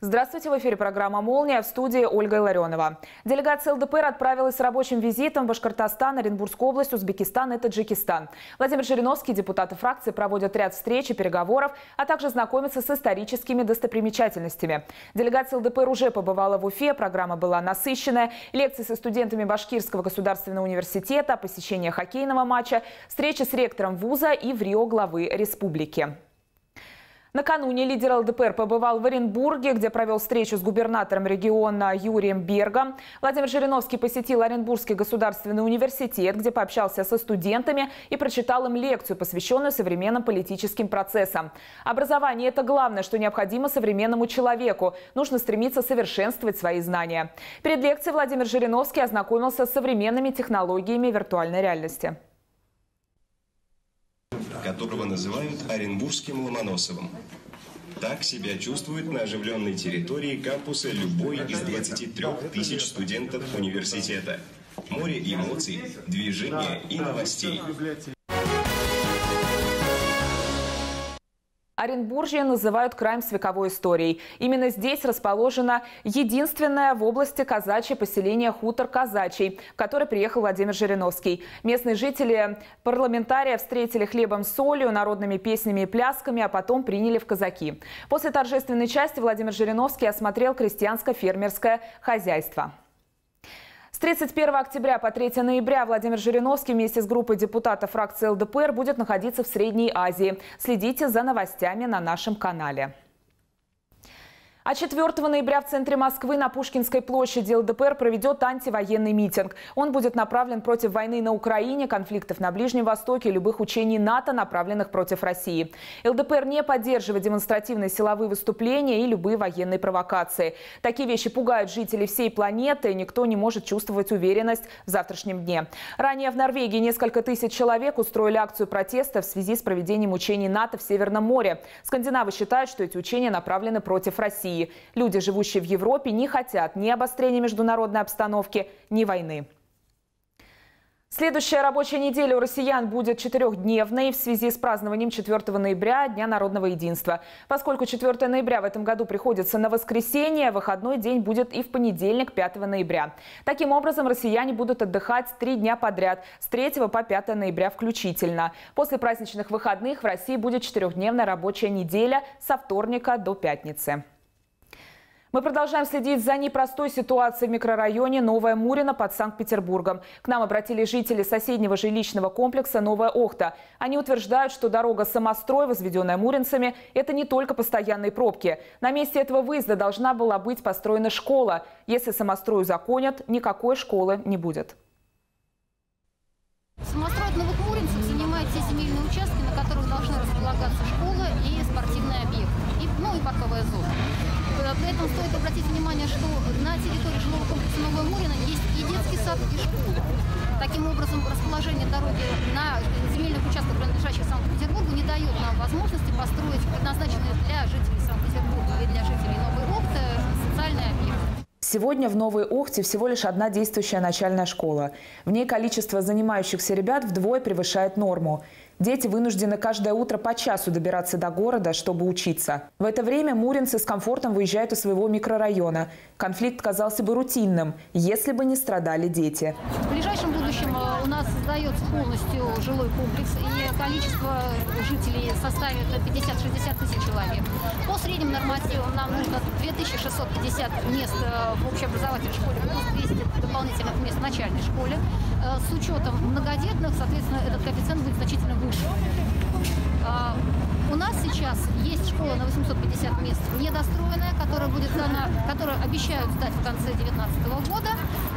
Здравствуйте, в эфире программа «Молния» в студии Ольга Ларионова. Делегация ЛДПР отправилась с рабочим визитом в Башкортостан, Оренбургскую область, Узбекистан и Таджикистан. Владимир Жириновский, депутаты фракции проводят ряд встреч и переговоров, а также знакомятся с историческими достопримечательностями. Делегация ЛДПР уже побывала в Уфе, программа была насыщенная. Лекции со студентами Башкирского государственного университета, посещение хоккейного матча, встреча с ректором вуза и в Рио главы республики. Накануне лидер ЛДПР побывал в Оренбурге, где провел встречу с губернатором региона Юрием Бергом. Владимир Жириновский посетил Оренбургский государственный университет, где пообщался со студентами и прочитал им лекцию, посвященную современным политическим процессам. Образование – это главное, что необходимо современному человеку. Нужно стремиться совершенствовать свои знания. Перед лекцией Владимир Жириновский ознакомился с современными технологиями виртуальной реальности которого называют Оренбургским Ломоносовым. Так себя чувствует на оживленной территории кампуса любой из 23 тысяч студентов университета. Море эмоций, движения и новостей. Оренбуржье называют краем с историей. Именно здесь расположено единственное в области казачье поселение «Хутор Казачий», в которое приехал Владимир Жириновский. Местные жители парламентария встретили хлебом с солью, народными песнями и плясками, а потом приняли в казаки. После торжественной части Владимир Жириновский осмотрел крестьянско-фермерское хозяйство. С 31 октября по 3 ноября Владимир Жириновский вместе с группой депутатов фракции ЛДПР будет находиться в Средней Азии. Следите за новостями на нашем канале. А 4 ноября в центре Москвы на Пушкинской площади ЛДПР проведет антивоенный митинг. Он будет направлен против войны на Украине, конфликтов на Ближнем Востоке любых учений НАТО, направленных против России. ЛДПР не поддерживает демонстративные силовые выступления и любые военные провокации. Такие вещи пугают жителей всей планеты, и никто не может чувствовать уверенность в завтрашнем дне. Ранее в Норвегии несколько тысяч человек устроили акцию протеста в связи с проведением учений НАТО в Северном море. Скандинавы считают, что эти учения направлены против России. России. Люди, живущие в Европе, не хотят ни обострения международной обстановки, ни войны. Следующая рабочая неделя у россиян будет четырехдневной в связи с празднованием 4 ноября Дня народного единства. Поскольку 4 ноября в этом году приходится на воскресенье, выходной день будет и в понедельник 5 ноября. Таким образом, россияне будут отдыхать три дня подряд с 3 по 5 ноября включительно. После праздничных выходных в России будет четырехдневная рабочая неделя со вторника до пятницы. Мы продолжаем следить за непростой ситуацией в микрорайоне Новая Мурина под Санкт-Петербургом. К нам обратились жители соседнего жилищного комплекса Новая Охта. Они утверждают, что дорога Самострой, возведенная муринцами, это не только постоянные пробки. На месте этого выезда должна была быть построена школа. Если Самострой узаконят, никакой школы не будет. Самострой Новых Муринцев занимает все земельные участки, на которых должны располагаться школа и спортивный объект, и, ну и парковая зона. При этом стоит обратить внимание, что на территории жилого комплекса Новая Мурина есть и детский сад, и школа. Таким образом, расположение дороги на земельных участках, принадлежащих Санкт-Петербургу, не дает нам возможности построить предназначенные для жителей Санкт-Петербурга и для жителей Новой Охты социальные объекты. Сегодня в Новой Охте всего лишь одна действующая начальная школа. В ней количество занимающихся ребят вдвое превышает норму. Дети вынуждены каждое утро по часу добираться до города, чтобы учиться. В это время муринцы с комфортом выезжают из своего микрорайона. Конфликт казался бы рутинным, если бы не страдали дети. В ближайшем будущем э, у нас создается полностью жилой комплекс, и количество жителей составит 50-60 тысяч человек. По средним нормативам нам нужно 2650 мест э, в общеобразовательной школе, плюс 200 дополнительных мест в начальной школе. Э, с учетом многодетных, соответственно, этот коэффициент будет значительно выше. А, у нас сейчас есть школа на 850 мест недостроенная, которая будет дана, которую обещают сдать в конце 2019 года.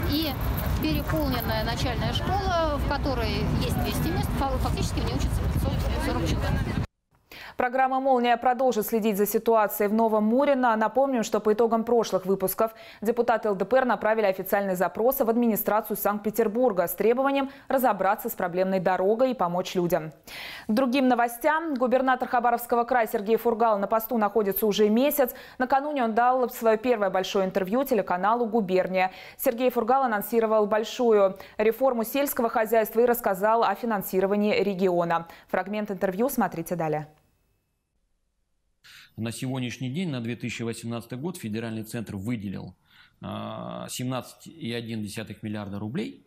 И переполненная начальная школа, в которой есть 200 мест, фактически в ней учатся 540 человек. Программа «Молния» продолжит следить за ситуацией в Новом Мурино. Напомним, что по итогам прошлых выпусков депутаты ЛДПР направили официальный запрос в администрацию Санкт-Петербурга с требованием разобраться с проблемной дорогой и помочь людям. К другим новостям. Губернатор Хабаровского края Сергей Фургал на посту находится уже месяц. Накануне он дал свое первое большое интервью телеканалу «Губерния». Сергей Фургал анонсировал большую реформу сельского хозяйства и рассказал о финансировании региона. Фрагмент интервью смотрите далее. На сегодняшний день, на 2018 год, федеральный центр выделил 17,1 миллиарда рублей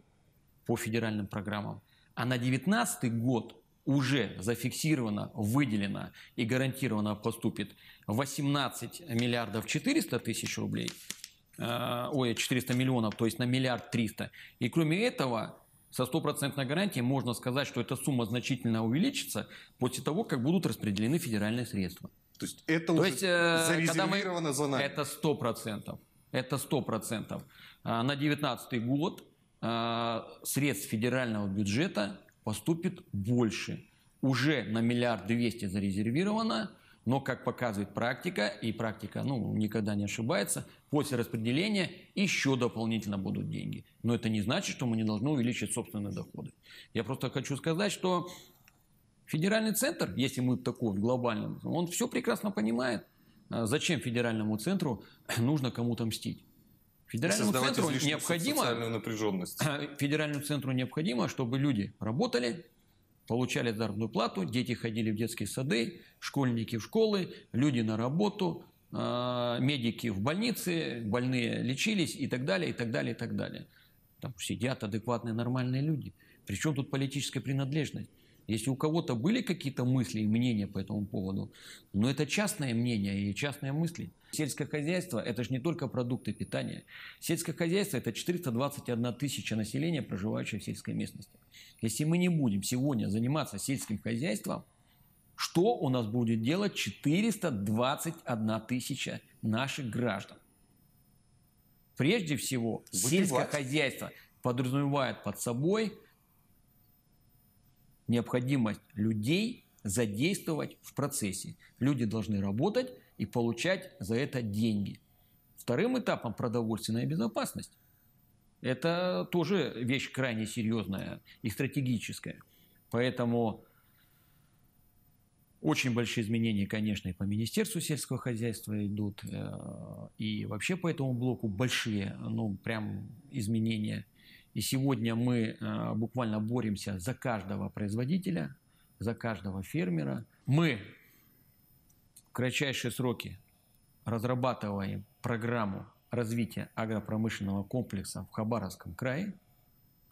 по федеральным программам, а на 2019 год уже зафиксировано, выделено и гарантированно поступит 18 миллиардов 400 тысяч рублей, э, ой, 400 миллионов, то есть на миллиард 300. И кроме этого, со стопроцентной гарантией можно сказать, что эта сумма значительно увеличится после того, как будут распределены федеральные средства. То есть это То уже есть, э, зарезервировано мы, за нами? Это 100%. Это 100%. А на 2019 год э, средств федерального бюджета поступит больше. Уже на миллиард двести зарезервировано, но, как показывает практика, и практика ну, никогда не ошибается, после распределения еще дополнительно будут деньги. Но это не значит, что мы не должны увеличить собственные доходы. Я просто хочу сказать, что федеральный центр, если мы такой глобальный, он все прекрасно понимает, а зачем федеральному центру нужно кому-то мстить. Федеральному центру необходимо, напряженность. Федеральному центру необходимо, чтобы люди работали, получали заработную плату, дети ходили в детские сады, школьники в школы, люди на работу, а, медики в больнице, больные лечились и так далее, и так далее, и так далее. Там сидят адекватные, нормальные люди. Причем тут политическая принадлежность? Если у кого-то были какие-то мысли и мнения по этому поводу, но это частное мнение и частные мысли. Сельское хозяйство – это же не только продукты питания. Сельское хозяйство – это 421 тысяча населения, проживающего в сельской местности. Если мы не будем сегодня заниматься сельским хозяйством, что у нас будет делать 421 тысяча наших граждан? Прежде всего, Выпивать. сельское хозяйство подразумевает под собой – необходимость людей задействовать в процессе. Люди должны работать и получать за это деньги. Вторым этапом продовольственная безопасность. Это тоже вещь крайне серьезная и стратегическая. Поэтому очень большие изменения, конечно, и по Министерству сельского хозяйства идут, э, и вообще по этому блоку большие, ну, прям изменения – и сегодня мы э, буквально боремся за каждого производителя, за каждого фермера. Мы в кратчайшие сроки разрабатываем программу развития агропромышленного комплекса в Хабаровском крае,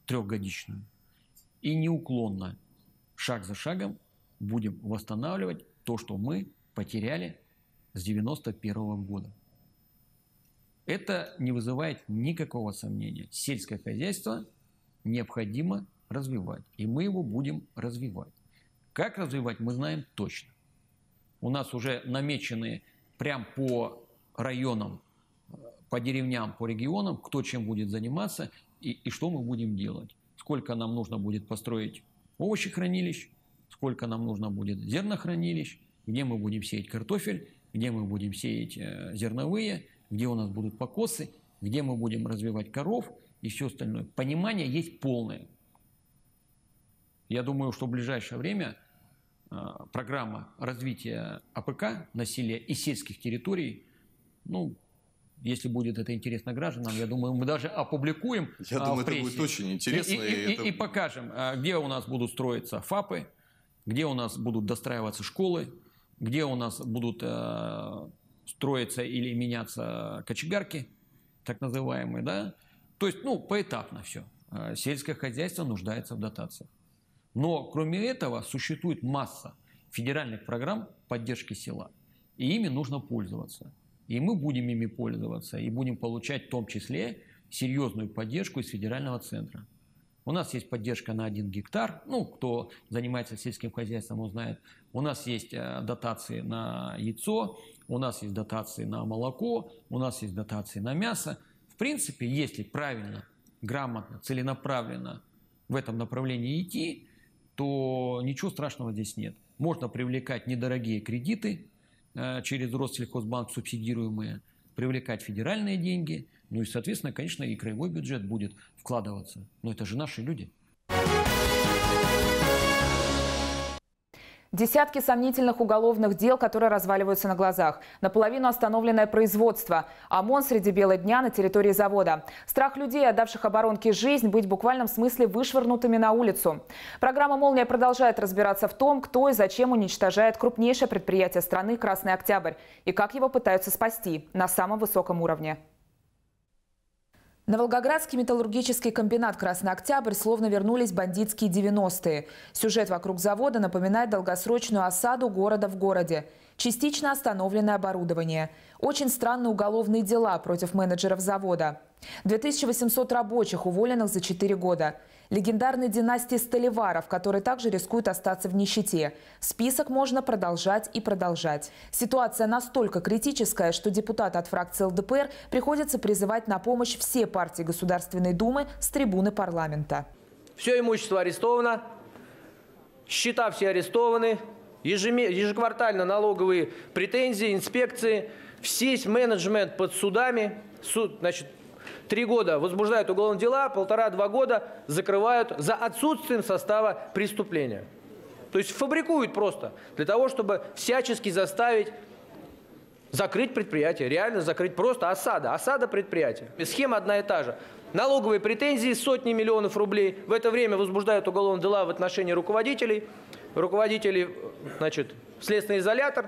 трехгодичную, и неуклонно, шаг за шагом, будем восстанавливать то, что мы потеряли с 1991 года. Это не вызывает никакого сомнения. Сельское хозяйство необходимо развивать, и мы его будем развивать. Как развивать, мы знаем точно. У нас уже намечены прям по районам, по деревням, по регионам, кто чем будет заниматься и, и что мы будем делать. Сколько нам нужно будет построить овощехранилищ, сколько нам нужно будет зернохранилищ, где мы будем сеять картофель, где мы будем сеять э, зерновые, где у нас будут покосы, где мы будем развивать коров и все остальное. Понимание есть полное. Я думаю, что в ближайшее время а, программа развития АПК на селе и сельских территорий, ну, если будет это интересно гражданам, я думаю, мы даже опубликуем Я а, думаю, это будет очень интересно. И, и, и, это... и покажем, а, где у нас будут строиться ФАПы, где у нас будут достраиваться школы, где у нас будут строиться или меняться кочегарки, так называемые, да. То есть, ну, поэтапно все. А, сельское хозяйство нуждается в дотациях. Но, кроме этого, существует масса федеральных программ поддержки села. И ими нужно пользоваться. И мы будем ими пользоваться, и будем получать в том числе серьезную поддержку из федерального центра. У нас есть поддержка на 1 гектар. Ну, кто занимается сельским хозяйством, он знает. У нас есть э, дотации на яйцо, у нас есть дотации на молоко, у нас есть дотации на мясо. В принципе, если правильно, грамотно, целенаправленно в этом направлении идти, то ничего страшного здесь нет. Можно привлекать недорогие кредиты э, через Россельхозбанк субсидируемые – привлекать федеральные деньги, ну и, соответственно, конечно, и краевой бюджет будет вкладываться. Но это же наши люди. Десятки сомнительных уголовных дел, которые разваливаются на глазах. Наполовину остановленное производство. ОМОН среди бела дня на территории завода. Страх людей, отдавших оборонке жизнь, быть в буквальном смысле вышвырнутыми на улицу. Программа «Молния» продолжает разбираться в том, кто и зачем уничтожает крупнейшее предприятие страны «Красный Октябрь» и как его пытаются спасти на самом высоком уровне. На Волгоградский металлургический комбинат «Красный Октябрь» словно вернулись бандитские 90-е. Сюжет вокруг завода напоминает долгосрочную осаду города в городе. Частично остановленное оборудование. Очень странные уголовные дела против менеджеров завода. 2800 рабочих, уволенных за 4 года легендарной династии Столиваров, которые также рискуют остаться в нищете. Список можно продолжать и продолжать. Ситуация настолько критическая, что депутаты от фракции ЛДПР приходится призывать на помощь все партии Государственной Думы с трибуны парламента. Все имущество арестовано, счета все арестованы, ежеквартально налоговые претензии, инспекции, весь менеджмент под судами, суд, значит, Три года возбуждают уголовные дела, полтора-два года закрывают за отсутствием состава преступления. То есть фабрикуют просто для того, чтобы всячески заставить закрыть предприятие, реально закрыть просто осада, осада предприятия. Схема одна и та же. Налоговые претензии, сотни миллионов рублей. В это время возбуждают уголовные дела в отношении руководителей. Руководители, значит, следственный изолятор,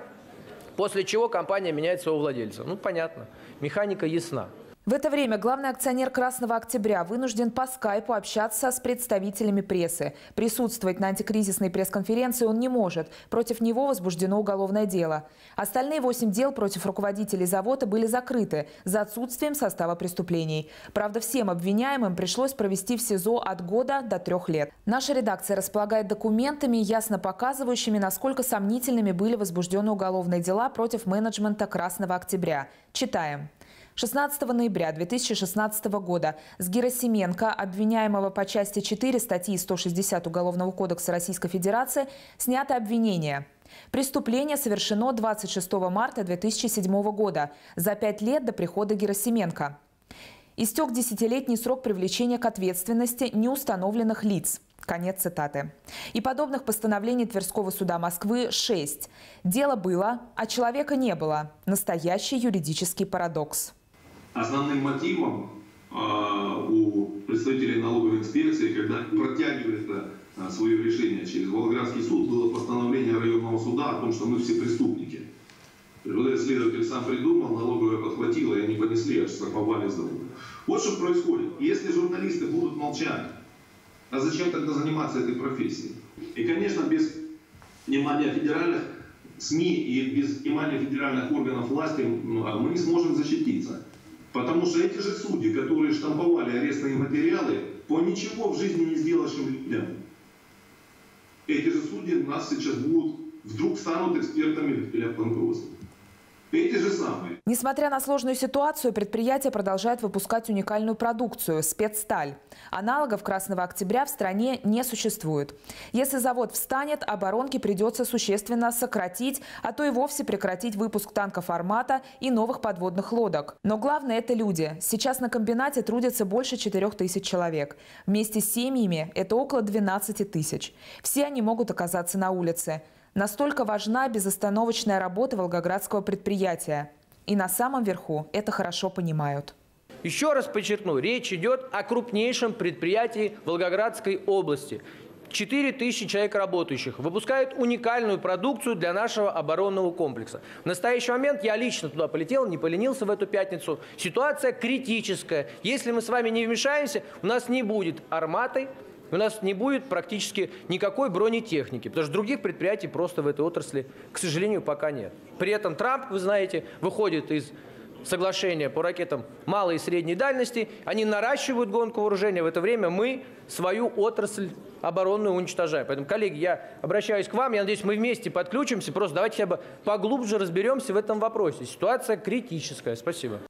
после чего компания меняет своего владельца. Ну, понятно. Механика ясна. В это время главный акционер «Красного октября» вынужден по скайпу общаться с представителями прессы. Присутствовать на антикризисной пресс-конференции он не может. Против него возбуждено уголовное дело. Остальные восемь дел против руководителей завода были закрыты за отсутствием состава преступлений. Правда, всем обвиняемым пришлось провести в СИЗО от года до трех лет. Наша редакция располагает документами, ясно показывающими, насколько сомнительными были возбуждены уголовные дела против менеджмента «Красного октября». Читаем. 16 ноября 2016 года с Герасименко, обвиняемого по части 4 статьи 160 Уголовного кодекса Российской Федерации, снято обвинение. Преступление совершено 26 марта 2007 года, за пять лет до прихода Герасименко. Истек десятилетний срок привлечения к ответственности неустановленных лиц. Конец цитаты. И подобных постановлений Тверского суда Москвы 6. Дело было, а человека не было. Настоящий юридический парадокс. Основным мотивом э, у представителей налоговой инспекции, когда протягивали это э, свое решение через Волгоградский суд, было постановление районного суда о том, что мы все преступники. Вот этот следователь сам придумал, налоговая подхватила, и они понесли, аж штрафовали за Вот что происходит. Если журналисты будут молчать, а зачем тогда заниматься этой профессией? И, конечно, без внимания федеральных СМИ и без внимания федеральных органов власти мы не сможем защититься. Потому что эти же судьи, которые штамповали арестные материалы, по ничего в жизни не сделавшим людям, эти же судьи нас сейчас будут, вдруг станут экспертами в банкротства. Эти же самые. Несмотря на сложную ситуацию, предприятие продолжает выпускать уникальную продукцию – спецсталь. Аналогов «Красного октября» в стране не существует. Если завод встанет, оборонки придется существенно сократить, а то и вовсе прекратить выпуск танка формата и новых подводных лодок. Но главное – это люди. Сейчас на комбинате трудятся больше 4 тысяч человек. Вместе с семьями – это около 12 тысяч. Все они могут оказаться на улице. Настолько важна безостановочная работа волгоградского предприятия. И на самом верху это хорошо понимают. Еще раз подчеркну, речь идет о крупнейшем предприятии Волгоградской области. 4 тысячи человек работающих, выпускают уникальную продукцию для нашего оборонного комплекса. В настоящий момент я лично туда полетел, не поленился в эту пятницу. Ситуация критическая. Если мы с вами не вмешаемся, у нас не будет арматы, у нас не будет практически никакой бронетехники, потому что других предприятий просто в этой отрасли, к сожалению, пока нет. При этом Трамп, вы знаете, выходит из соглашения по ракетам малой и средней дальности, они наращивают гонку вооружения, в это время мы свою отрасль оборонную уничтожаем. Поэтому, коллеги, я обращаюсь к вам, я надеюсь, мы вместе подключимся, просто давайте хотя бы поглубже разберемся в этом вопросе. Ситуация критическая. Спасибо.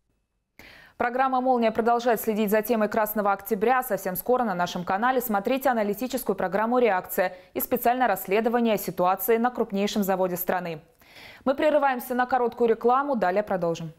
Программа «Молния» продолжает следить за темой Красного Октября. Совсем скоро на нашем канале смотрите аналитическую программу «Реакция» и специальное расследование ситуации на крупнейшем заводе страны. Мы прерываемся на короткую рекламу, далее продолжим.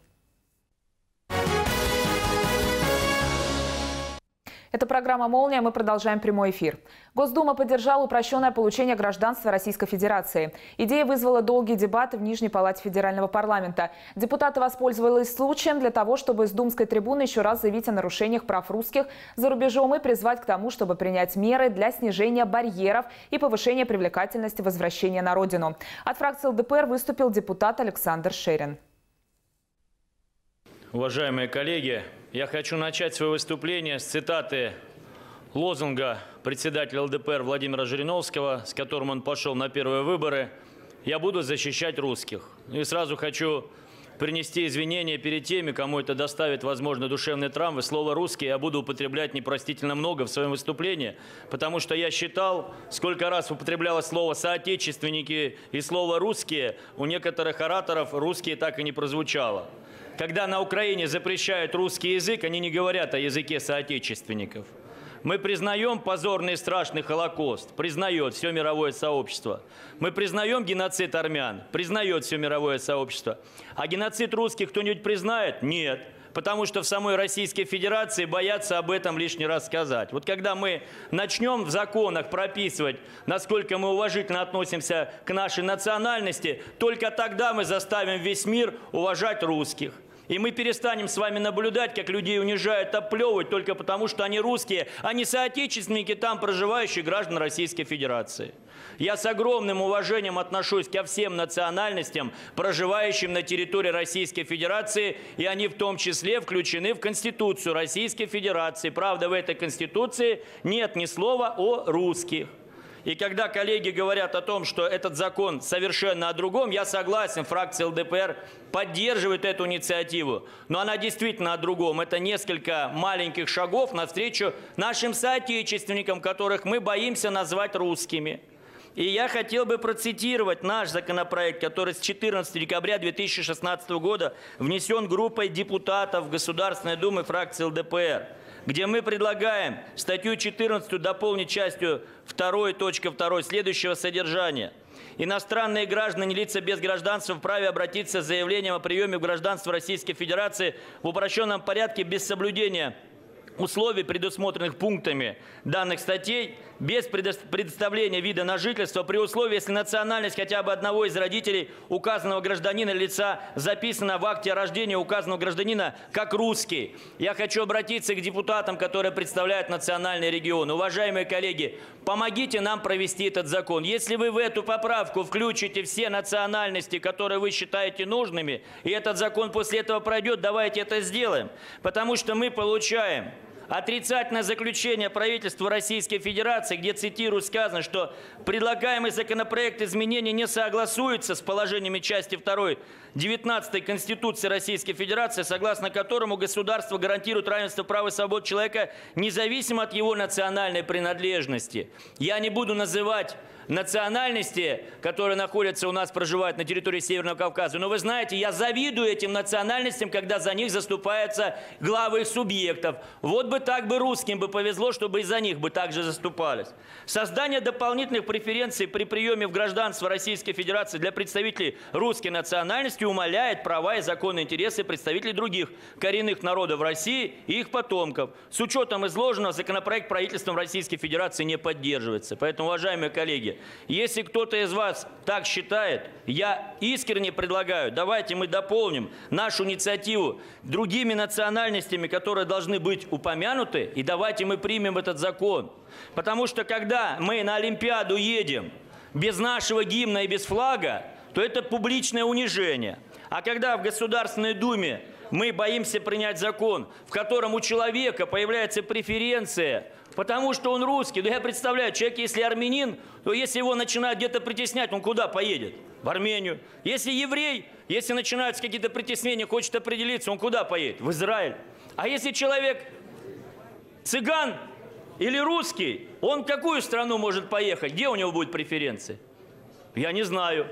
Это программа «Молния». Мы продолжаем прямой эфир. Госдума поддержала упрощенное получение гражданства Российской Федерации. Идея вызвала долгие дебаты в Нижней Палате Федерального парламента. Депутаты воспользовались случаем для того, чтобы с думской трибуны еще раз заявить о нарушениях прав русских за рубежом и призвать к тому, чтобы принять меры для снижения барьеров и повышения привлекательности возвращения на родину. От фракции ЛДПР выступил депутат Александр Шерин. Уважаемые коллеги, я хочу начать свое выступление с цитаты лозунга председателя ЛДПР Владимира Жириновского, с которым он пошел на первые выборы «Я буду защищать русских». И сразу хочу принести извинения перед теми, кому это доставит, возможно, душевные травмы. Слово «русский» я буду употреблять непростительно много в своем выступлении, потому что я считал, сколько раз употреблялось слово «соотечественники» и слово «русские», у некоторых ораторов «русские» так и не прозвучало. Когда на Украине запрещают русский язык, они не говорят о языке соотечественников. Мы признаем позорный и страшный Холокост, признает все мировое сообщество. Мы признаем геноцид армян, признает все мировое сообщество. А геноцид русских кто-нибудь признает? Нет. Потому что в самой Российской Федерации боятся об этом лишний раз сказать. Вот когда мы начнем в законах прописывать, насколько мы уважительно относимся к нашей национальности, только тогда мы заставим весь мир уважать русских. И мы перестанем с вами наблюдать, как людей унижают, оплевывать только потому, что они русские, а не соотечественники там проживающие граждан Российской Федерации. Я с огромным уважением отношусь ко всем национальностям, проживающим на территории Российской Федерации, и они в том числе включены в Конституцию Российской Федерации. Правда, в этой Конституции нет ни слова о русских. И когда коллеги говорят о том, что этот закон совершенно о другом, я согласен, фракция ЛДПР поддерживает эту инициативу. Но она действительно о другом. Это несколько маленьких шагов навстречу нашим соотечественникам, которых мы боимся назвать русскими. И я хотел бы процитировать наш законопроект, который с 14 декабря 2016 года внесен группой депутатов Государственной Думы фракции ЛДПР где мы предлагаем статью 14 дополнить частью 2.2 следующего содержания. Иностранные граждане, лица без гражданства вправе обратиться с заявлением о приеме в гражданство Российской Федерации в упрощенном порядке без соблюдения условий, предусмотренных пунктами данных статей, без предоставления вида на жительство, при условии, если национальность хотя бы одного из родителей указанного гражданина лица записана в акте о рождении указанного гражданина как русский. Я хочу обратиться к депутатам, которые представляют национальный регион. Уважаемые коллеги, помогите нам провести этот закон. Если вы в эту поправку включите все национальности, которые вы считаете нужными, и этот закон после этого пройдет, давайте это сделаем. Потому что мы получаем Отрицательное заключение правительства Российской Федерации, где, цитирую, сказано, что предлагаемый законопроект изменений не согласуется с положениями части 2 19 Конституции Российской Федерации, согласно которому государство гарантирует равенство прав и свобод человека независимо от его национальной принадлежности. Я не буду называть национальности, которые находятся у нас, проживают на территории Северного Кавказа. Но вы знаете, я завидую этим национальностям, когда за них заступаются главы субъектов. Вот бы так бы русским бы повезло, чтобы и за них бы также заступались. Создание дополнительных преференций при приеме в гражданство Российской Федерации для представителей русской национальности умаляет права и законные интересы представителей других коренных народов России и их потомков. С учетом изложенного законопроект правительством Российской Федерации не поддерживается. Поэтому, уважаемые коллеги, если кто-то из вас так считает, я искренне предлагаю, давайте мы дополним нашу инициативу другими национальностями, которые должны быть упомянуты, и давайте мы примем этот закон. Потому что когда мы на Олимпиаду едем без нашего гимна и без флага, то это публичное унижение. А когда в Государственной Думе мы боимся принять закон, в котором у человека появляется преференция потому что он русский. Да я представляю, человек, если армянин, то если его начинают где-то притеснять, он куда поедет? В Армению. Если еврей, если начинаются какие-то притеснения, хочет определиться, он куда поедет? В Израиль. А если человек цыган или русский, он в какую страну может поехать? Где у него будет преференции? Я не знаю.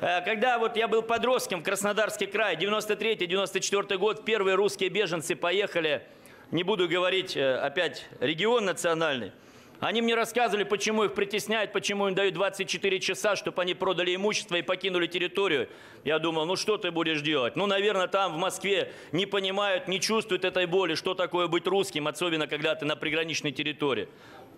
Э, когда вот я был подростком в Краснодарский край, 93-94 год, первые русские беженцы поехали не буду говорить э, опять регион национальный, Они мне рассказывали, почему их притесняют, почему им дают 24 часа, чтобы они продали имущество и покинули территорию. Я думал, ну что ты будешь делать? Ну, наверное, там в Москве не понимают, не чувствуют этой боли, что такое быть русским, особенно когда ты на приграничной территории.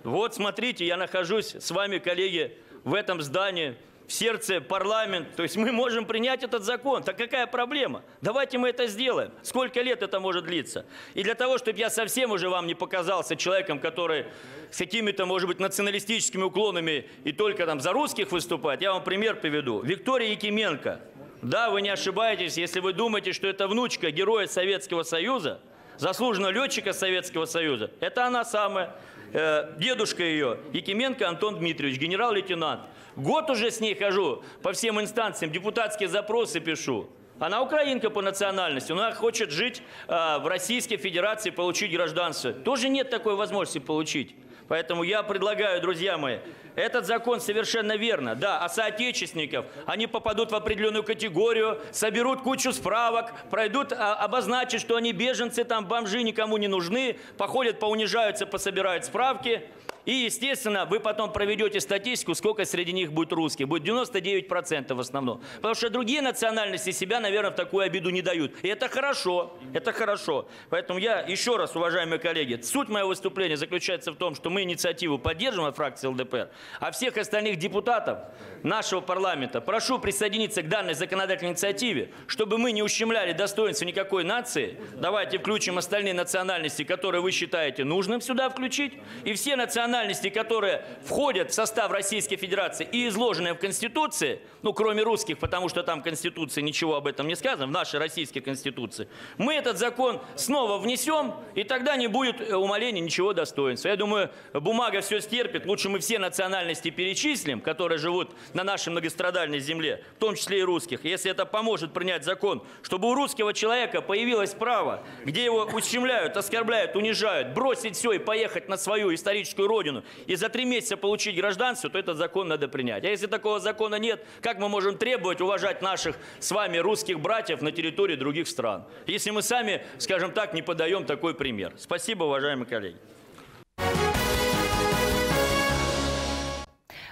Вот смотрите, я нахожусь с вами, коллеги, в этом здании в сердце парламент. То есть мы можем принять этот закон. Так какая проблема? Давайте мы это сделаем. Сколько лет это может длиться? И для того, чтобы я совсем уже вам не показался человеком, который с какими-то, может быть, националистическими уклонами и только там за русских выступает, я вам пример приведу. Виктория Якименко. Да, вы не ошибаетесь, если вы думаете, что это внучка героя Советского Союза, заслуженного летчика Советского Союза. Это она самая. Э, дедушка ее, Якименко Антон Дмитриевич, генерал-лейтенант. Год уже с ней хожу по всем инстанциям, депутатские запросы пишу. Она украинка по национальности, она хочет жить э, в Российской Федерации, получить гражданство. Тоже нет такой возможности получить. Поэтому я предлагаю, друзья мои, этот закон совершенно верно. Да, а соотечественников, они попадут в определенную категорию, соберут кучу справок, пройдут, а, обозначат, что они беженцы, там бомжи никому не нужны, походят, поунижаются, пособирают справки – и, естественно, вы потом проведете статистику, сколько среди них будет русских. Будет 99% в основном. Потому что другие национальности себя, наверное, в такую обиду не дают. И это хорошо. Это хорошо. Поэтому я еще раз, уважаемые коллеги, суть моего выступления заключается в том, что мы инициативу поддерживаем от фракции ЛДПР, а всех остальных депутатов нашего парламента прошу присоединиться к данной законодательной инициативе, чтобы мы не ущемляли достоинства никакой нации. Давайте включим остальные национальности, которые вы считаете нужным сюда включить. И все национальности национальностей, которые входят в состав Российской Федерации и изложенные в Конституции, ну, кроме русских, потому что там в Конституции ничего об этом не сказано, в нашей Российской Конституции, мы этот закон снова внесем, и тогда не будет э, умаления ничего достоинства. Я думаю, бумага все стерпит, лучше мы все национальности перечислим, которые живут на нашей многострадальной земле, в том числе и русских. Если это поможет принять закон, чтобы у русского человека появилось право, где его ущемляют, оскорбляют, унижают, бросить все и поехать на свою историческую родину, родину и за три месяца получить гражданство, то этот закон надо принять. А если такого закона нет, как мы можем требовать уважать наших с вами русских братьев на территории других стран? Если мы сами, скажем так, не подаем такой пример. Спасибо, уважаемые коллеги.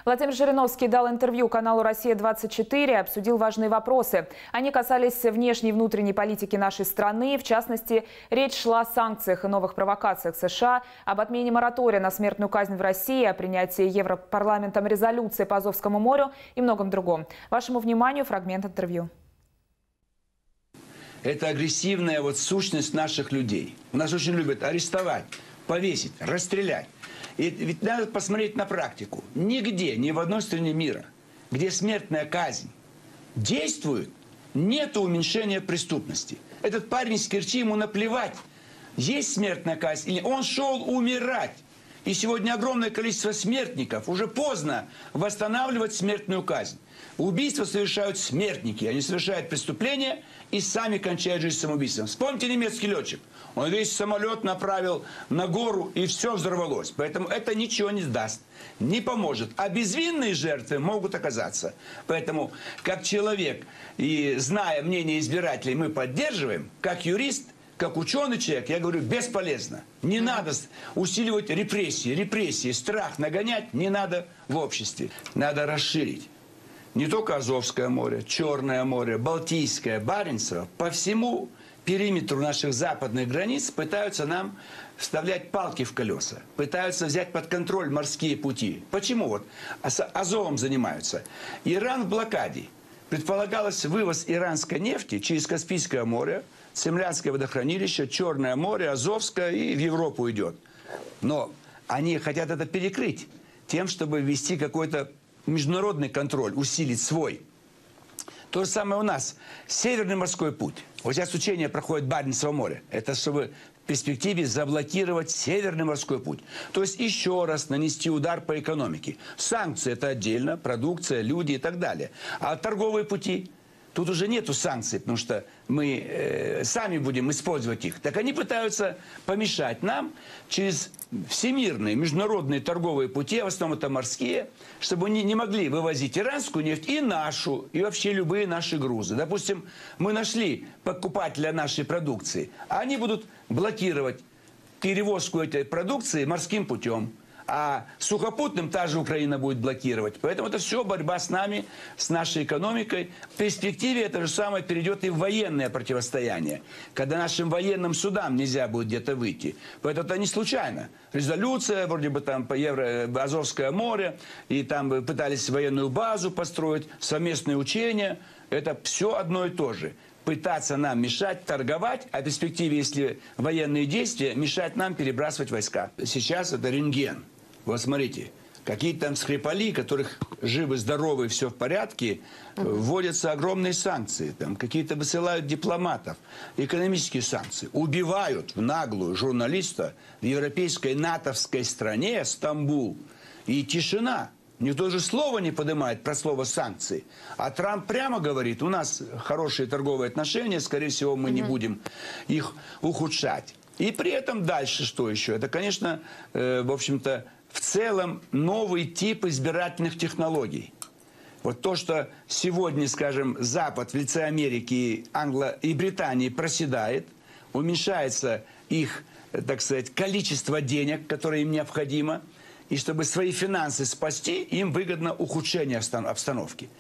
Владимир Жириновский дал интервью каналу «Россия-24» и обсудил важные вопросы. Они касались внешней и внутренней политики нашей страны. В частности, речь шла о санкциях и новых провокациях США, об отмене моратория на смертную казнь в России, о принятии Европарламентом резолюции по Азовскому морю и многом другом. Вашему вниманию фрагмент интервью. Это агрессивная вот сущность наших людей. Нас очень любят арестовать, повесить, расстрелять. И ведь надо посмотреть на практику. Нигде, ни в одной стране мира, где смертная казнь действует, нет уменьшения преступности. Этот парень с Керчи, ему наплевать, есть смертная казнь или он шел умирать. И сегодня огромное количество смертников. Уже поздно восстанавливать смертную казнь. Убийства совершают смертники. Они совершают преступления и сами кончают жизнь самоубийством. Вспомните немецкий летчик. Он весь самолет направил на гору, и все взорвалось. Поэтому это ничего не даст, не поможет. А безвинные жертвы могут оказаться. Поэтому, как человек, и зная мнение избирателей, мы поддерживаем, как юрист, как ученый человек, я говорю, бесполезно. Не надо усиливать репрессии. Репрессии, страх нагонять не надо в обществе. Надо расширить не только Азовское море, Черное море, Балтийское, Баренцево, по всему периметру наших западных границ пытаются нам вставлять палки в колеса, пытаются взять под контроль морские пути. Почему вот Азовом занимаются? Иран в блокаде. Предполагалось вывоз иранской нефти через Каспийское море, Семлянское водохранилище, Черное море, Азовское и в Европу идет. Но они хотят это перекрыть тем, чтобы ввести какой-то международный контроль, усилить свой. То же самое у нас. Северный морской путь. Вот сейчас учение проходит Баренцево море. Это чтобы в перспективе заблокировать Северный морской путь. То есть еще раз нанести удар по экономике. Санкции – это отдельно, продукция, люди и так далее. А торговые пути – Тут уже нету санкций, потому что мы э, сами будем использовать их. Так они пытаются помешать нам через всемирные международные торговые пути, а в основном это морские, чтобы они не могли вывозить иранскую нефть и нашу, и вообще любые наши грузы. Допустим, мы нашли покупателя нашей продукции, а они будут блокировать перевозку этой продукции морским путем. А сухопутным та же Украина будет блокировать. Поэтому это все борьба с нами, с нашей экономикой. В перспективе это же самое перейдет и в военное противостояние, когда нашим военным судам нельзя будет где-то выйти. Поэтому это не случайно. Резолюция, вроде бы там по Евро, Азовское море, и там пытались военную базу построить, совместные учения. Это все одно и то же пытаться нам мешать торговать, а в перспективе, если военные действия, мешать нам перебрасывать войска. Сейчас это рентген. Вот смотрите, какие-то там скрипали, которых живы, здоровы, все в порядке, вводятся огромные санкции. Там какие-то высылают дипломатов, экономические санкции. Убивают в наглую журналиста в европейской натовской стране Стамбул. И тишина. Никто же слова не поднимает про слово санкции. А Трамп прямо говорит, у нас хорошие торговые отношения, скорее всего, мы не будем их ухудшать. И при этом дальше что еще? Это, конечно, э, в общем-то, в целом новый тип избирательных технологий. Вот то, что сегодня, скажем, Запад в лице Америки, Англо и Британии проседает, уменьшается их, так сказать, количество денег, которое им необходимо – и чтобы свои финансы спасти, им выгодно ухудшение обстановки.